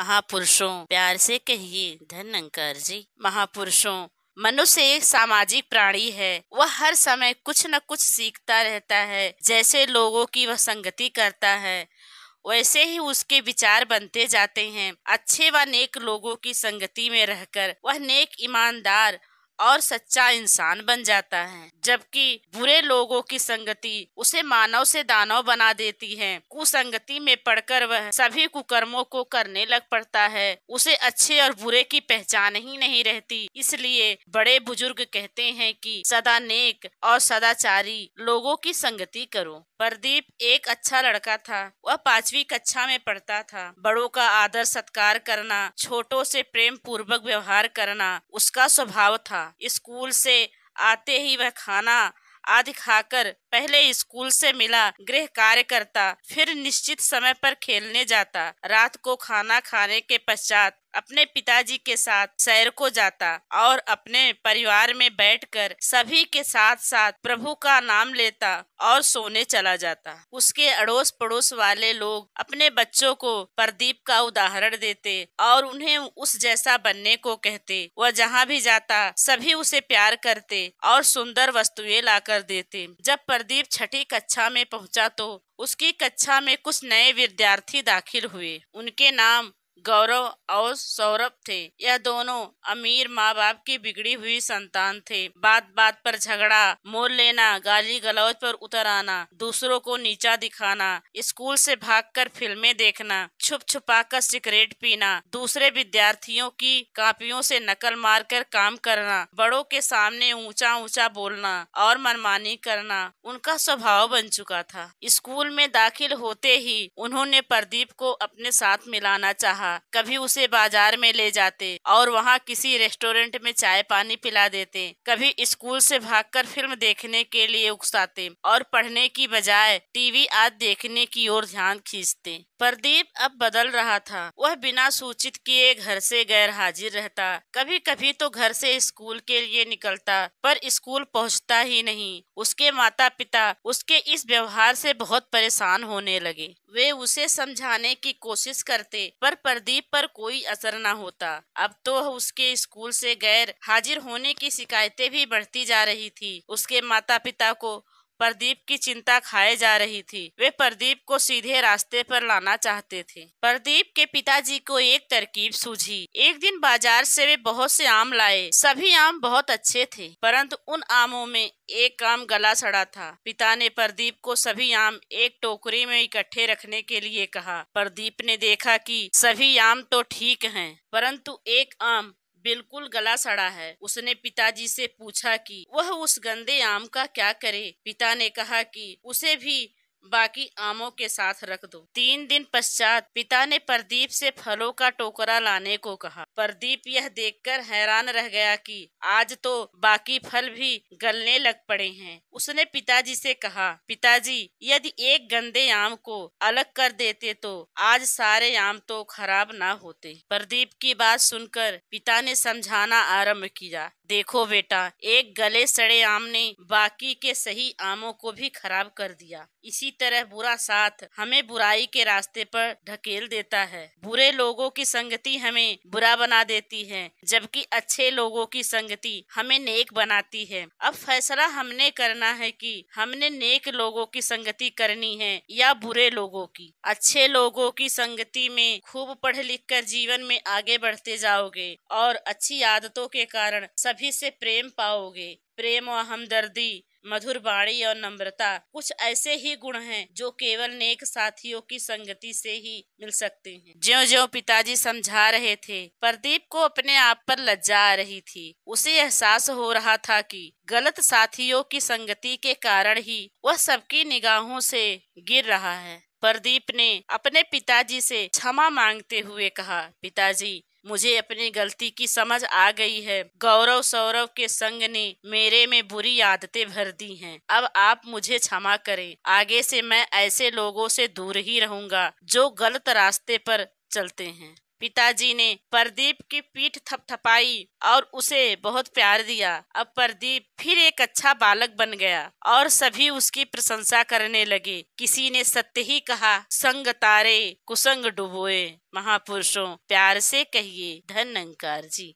महापुरुषों, प्यार से कहिए धनंकर जी महापुरुषों मनुष्य एक सामाजिक प्राणी है। वह हर समय कुछ न कुछ सीखता रहता है, जैसे लोगों की वह संगति करता है। वैसे ही उसके विचार बनते जाते हैं। अच्छे व नेक लोगों की संगति में रहकर वह नेक ईमानदार और सच्चा इंसान बन जाता है। जबकि बुरे लोगों की संगति उसे मानव से दानव बना देती है। कुसंगति में पड़कर वह सभी कुकर्मों को करने लग पड़ता है। उसे अच्छे और बुरे की पहचान ही नहीं रहती। इसलिए बड़े बुज़ुर्ग कहते हैं कि सदा नेक और सदाचारी लोगों की संगति करो। प्रदीप एक अच्छा लड़का था। वह पांचवी कक्षा में पढ़ता था। बड़ों का आदर सत्कार करना, छोटों से प्रेम पूर्वक व्यवहार करना उसका स्वभाव था। स्कूल से आते ही वह खाना आदि खाकर पहले स्कूल से मिला गृह कार्य करता फिर निश्चित समय पर खेलने जाता। रात को खाना खाने के पश्चात अपने पिताजी के साथ सैर को जाता और अपने परिवार में बैठकर सभी के साथ साथ प्रभु का नाम लेता और सोने चला जाता। उसके अड़ोस पड़ोस वाले लोग अपने बच्चों को प्रदीप का उदाहरण देते और उन्हें उस जैसा बनने को कहते। वह जहाँ भी जाता, सभी उसे प्यार करते और सुंदर वस्तुएँ लाकर देते। जब प्रदीप छठी कक्षा में पहुँचा तो उसकी कक्षा में कुछ नए विद्यार्थी दाखिल हुए। उनके नाम गौरव और सौरभ थे। यह दोनों अमीर माँ बाप की बिगड़ी हुई संतान थे। बात बात पर झगड़ा, मोल लेना गाली गलौज पर उतर आना, दूसरों को नीचा दिखाना, स्कूल से भागकर फ़िल्में देखना छुप छुपा कर सिगरेट पीना, दूसरे विद्यार्थियों की कापियों से नकल मार कर काम करना, बड़ों के सामने ऊँचा ऊँचा बोलना और मनमानी करना, उनका स्वभाव बन चुका था। स्कूल में दाखिल होते ही उन्होंने प्रदीप को अपने साथ मिलाना चाहा। कभी उसे बाज़ार में ले जाते और वहाँ किसी रेस्टोरेंट में चाय पानी पिला देते। कभी स्कूल से भागकर फ़िल्म देखने के लिए उकसाते और पढ़ने की बजाय टीवी आज देखने की ओर ध्यान खींचते। प्रदीप अब बदल रहा था। वह बिना सूचित किए घर से गैर हाजिर रहता। कभी कभी तो घर से स्कूल के लिए निकलता, पर स्कूल पहुँचता ही नहीं। उसके माता पिता उसके इस व्यवहार से बहुत परेशान होने लगे। वे उसे समझाने की कोशिश करते, पर प्रदीप पर कोई असर न होता। अब तो उसके स्कूल से गैर हाजिर होने की शिकायतें भी बढ़ती जा रही थी। उसके माता पिता को प्रदीप की चिंता खाए जा रही थी। वे प्रदीप को सीधे रास्ते पर लाना चाहते थे। प्रदीप के पिताजी को एक तरकीब सूझी। एक दिन बाज़ार से वे बहुत से आम लाए। सभी आम बहुत अच्छे थे, परंतु उन आमों में एक आम गला सड़ा था। पिता ने प्रदीप को सभी आम एक टोकरी में इकट्ठे रखने के लिए कहा। प्रदीप ने देखा कि सभी आम तो ठीक हैं, परंतु एक आम बिल्कुल गला सड़ा है। उसने पिताजी से पूछा कि, वह उस गंदे आम का क्या करे? पिता ने कहा कि, उसे भी बाकी आमों के साथ रख दो। तीन दिन पश्चात पिता ने प्रदीप से फलों का टोकरा लाने को कहा। प्रदीप यह देखकर हैरान रह गया कि आज तो बाकी फल भी गलने लग पड़े हैं। उसने पिताजी से कहा, पिताजी, यदि एक गंदे आम को अलग कर देते तो आज सारे आम तो खराब ना होते। प्रदीप की बात सुनकर पिता ने समझाना आरंभ किया, देखो बेटा, एक गले सड़े आम ने बाकी के सही आमों को भी खराब कर दिया। इसी तरह बुरा साथ हमें बुराई के रास्ते पर ढकेल देता है। बुरे लोगों की संगति हमें बुरा बना देती है, जबकि अच्छे लोगों की संगति हमें नेक बनाती है। अब फैसला हमने करना है कि हमने नेक लोगों की संगति करनी है या बुरे लोगों की। अच्छे लोगों की संगति में खूब पढ़ लिख कर जीवन में आगे बढ़ते जाओगे और अच्छी आदतों के कारण सभी से प्रेम पाओगे। प्रेम और हमदर्दी मधुर बाणी और नम्रता कुछ ऐसे ही गुण हैं जो केवल नेक साथियों की संगति से ही मिल सकते हैं। ज्यो ज्यो पिताजी समझा रहे थे, प्रदीप को अपने आप पर लज्जा आ रही थी। उसे एहसास हो रहा था कि गलत साथियों की संगति के कारण ही वह सबकी निगाहों से गिर रहा है। प्रदीप ने अपने पिताजी से क्षमा मांगते हुए कहा, पिताजी मुझे अपनी गलती की समझ आ गई है। गौरव सौरव के संग ने मेरे में बुरी आदतें भर दी हैं। अब आप मुझे क्षमा करें। आगे से मैं ऐसे लोगों से दूर ही रहूँगा जो गलत रास्ते पर चलते हैं। पिताजी ने प्रदीप की पीठ थपथपाई और उसे बहुत प्यार दिया। अब प्रदीप फिर एक अच्छा बालक बन गया और सभी उसकी प्रशंसा करने लगे। किसी ने सत्य ही कहा, संग तारे, कुसंग डुबोए, महापुरुषों, प्यार से कहिए, धन अंकार जी।